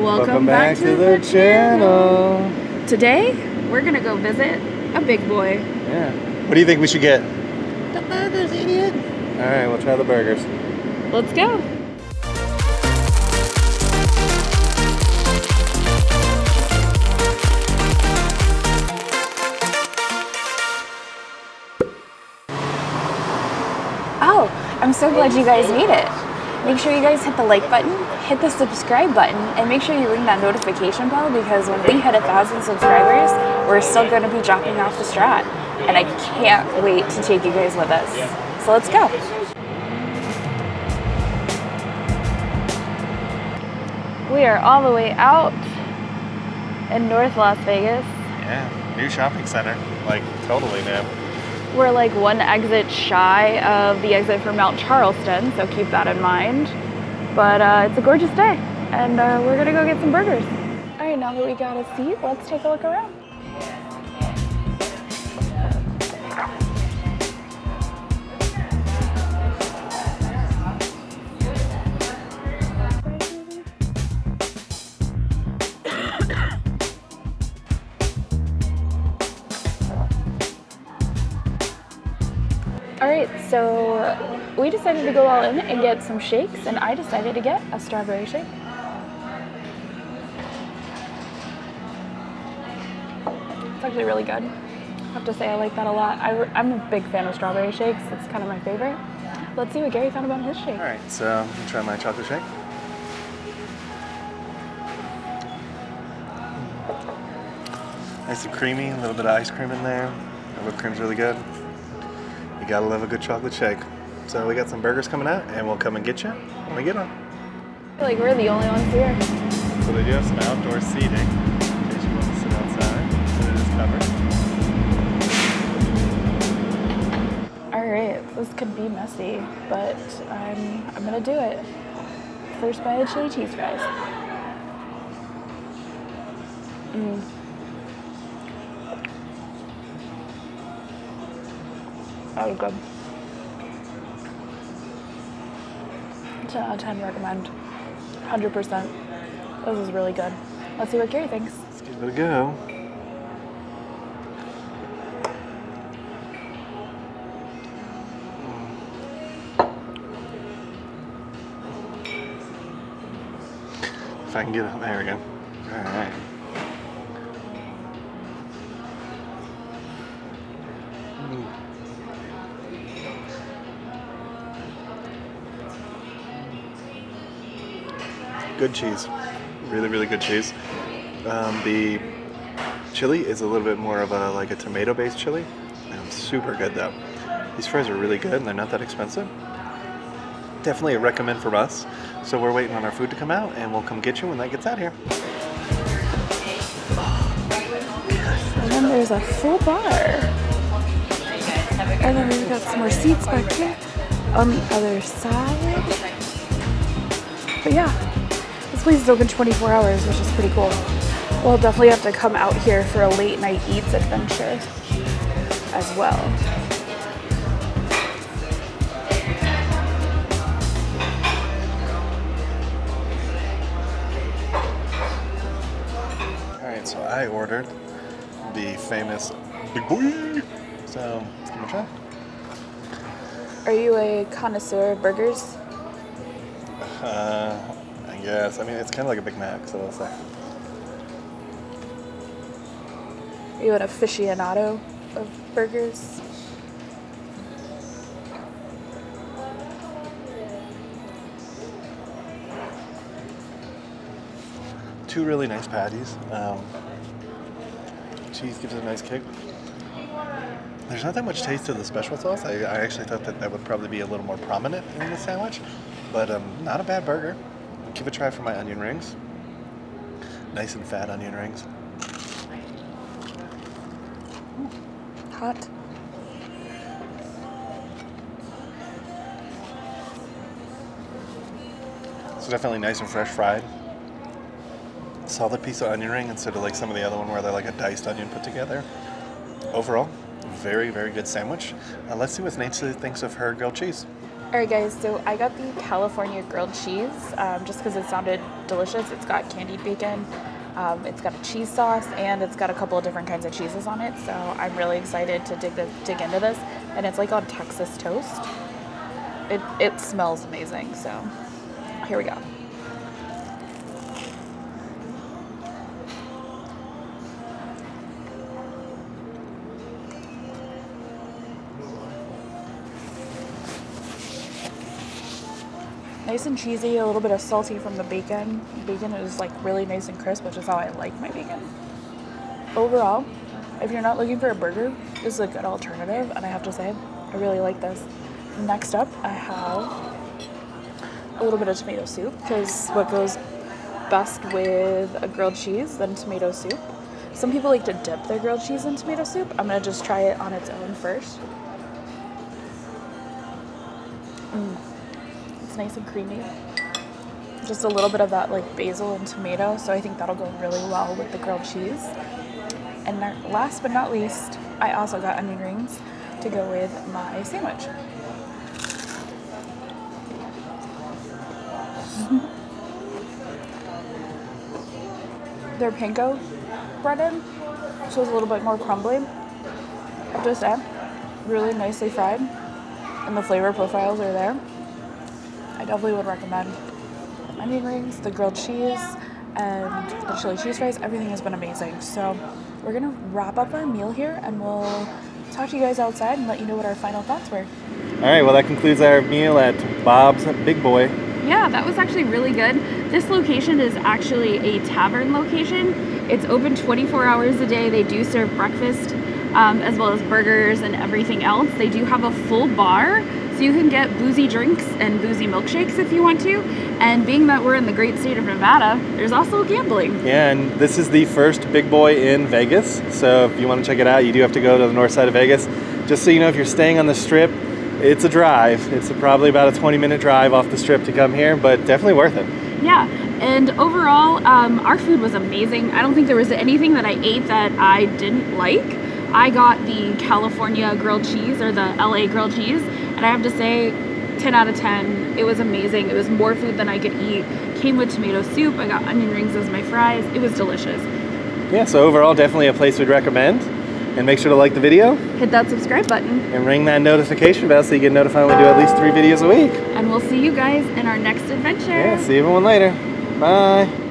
Welcome, back, to, the channel. Today, we're gonna go visit a big boy. Yeah. What do you think we should get? The burgers, idiot. All right, we'll try the burgers. Let's go. Oh, I'm so glad you guys made it. Make sure you guys hit the like button, hit the subscribe button, and make sure you ring that notification bell because when we hit a thousand subscribers, we're still going to be dropping off the strat. And I can't wait to take you guys with us. So let's go. We are all the way out in North Las Vegas. Yeah, new shopping center. Like, totally new. We're like one exit shy of the exit for Mount Charleston, so keep that in mind. But uh, it's a gorgeous day, and uh, we're gonna go get some burgers. All right, now that we got a seat, let's take a look around. Right, so we decided to go all in and get some shakes, and I decided to get a strawberry shake. It's actually really good. I have to say, I like that a lot. I, am a big fan of strawberry shakes. It's kind of my favorite. Let's see what Gary found about his shake. All right, so I'm gonna try my chocolate shake. Nice and creamy, a little bit of ice cream in there. The whipped cream's really good. You gotta love a good chocolate shake. So we got some burgers coming out, and we'll come and get you when we get them. I feel like we're the only ones here. So they do have some outdoor seating in case you want to sit outside, but it is covered. All right, this could be messy, but I'm, I'm gonna do it. First bite of chili cheese fries. Mm. That was good. 10 out of 10 recommend. 100%. This is really good. Let's see what Gary thinks. Let's give it a go. If I can get it, there we go. All right. Good cheese, really, really good cheese. Um, the chili is a little bit more of a like a tomato-based chili. Um, super good though. These fries are really good and they're not that expensive. Definitely a recommend from us. So we're waiting on our food to come out and we'll come get you when that gets out here. And then there's a full bar. And then we've got some more seats back here on the other side. But yeah, this place is open 24 hours, which is pretty cool. We'll definitely have to come out here for a late night eats adventure as well. All right, so I ordered the famous Big Boy. So let's give it a try. Are you a connoisseur of burgers? Uh, Guess. I mean, it's kind of like a Big Mac, so I'll say. Are you an aficionado of burgers? Two really nice patties. Um, cheese gives it a nice kick. There's not that much taste to the special sauce. I, I actually thought that that would probably be a little more prominent in the sandwich, but um, not a bad burger. Give it a try for my onion rings. Nice and fat onion rings. Hot. So definitely nice and fresh fried. Solid piece of onion ring instead of like some of the other one where they're like a diced onion put together. Overall, very, very good sandwich. Uh, let's see what Nancy thinks of her grilled cheese. All right, guys. So I got the California grilled cheese um, just because it sounded delicious. It's got candied bacon, um, it's got a cheese sauce, and it's got a couple of different kinds of cheeses on it. So I'm really excited to dig the, dig into this. And it's like on Texas toast. It it smells amazing. So here we go. Nice and cheesy, a little bit of salty from the bacon. Bacon is like really nice and crisp, which is how I like my bacon. Overall, if you're not looking for a burger, this is a good alternative, and I have to say, I really like this. Next up, I have a little bit of tomato soup, because what goes best with a grilled cheese than tomato soup? Some people like to dip their grilled cheese in tomato soup. I'm gonna just try it on its own first. Mm. It's nice and creamy. Just a little bit of that like basil and tomato, so I think that'll go really well with the grilled cheese. And last but not least, I also got onion rings to go with my sandwich. They're panko breaded, so it's a little bit more crumbly. I have say, really nicely fried, and the flavor profiles are there. I definitely would recommend onion rings, the grilled cheese, and the chili cheese fries. Everything has been amazing. So we're gonna wrap up our meal here, and we'll talk to you guys outside and let you know what our final thoughts were. All right, well, that concludes our meal at Bob's Big Boy. Yeah, that was actually really good. This location is actually a tavern location. It's open 24 hours a day. They do serve breakfast um, as well as burgers and everything else. They do have a full bar, so you can get boozy drinks and boozy milkshakes if you want to. And being that we're in the great state of Nevada, there's also gambling. Yeah, and this is the first Big Boy in Vegas. So if you want to check it out, you do have to go to the north side of Vegas. Just so you know, if you're staying on the strip, it's a drive. It's a, probably about a 20 minute drive off the strip to come here, but definitely worth it. Yeah, and overall, um, our food was amazing. I don't think there was anything that I ate that I didn't like. I got the California grilled cheese or the LA grilled cheese, and I have to say, 10 out of 10. It was amazing. It was more food than I could eat. Came with tomato soup. I got onion rings as my fries. It was delicious. Yeah, so overall, definitely a place we'd recommend. And make sure to like the video Hit that subscribe button, and ring that notification bell so you get notified when we do at least three videos a week. and we'll see you guys in our next adventure. Yeah, see everyone later. Bye.